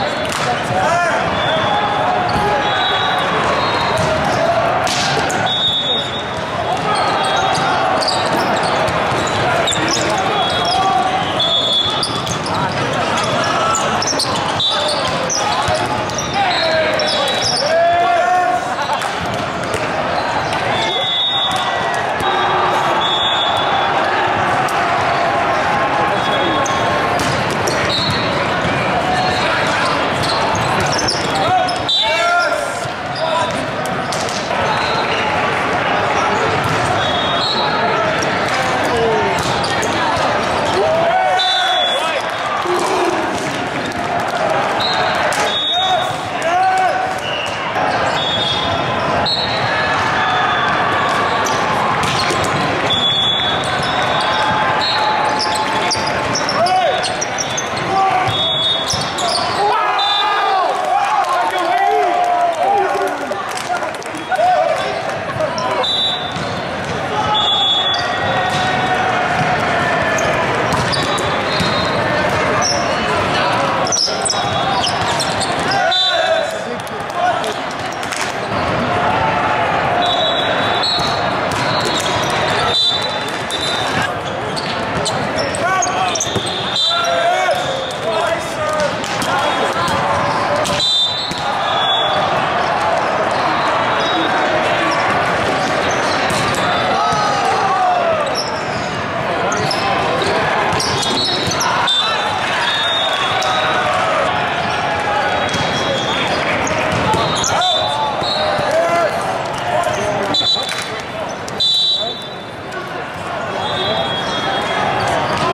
Hey!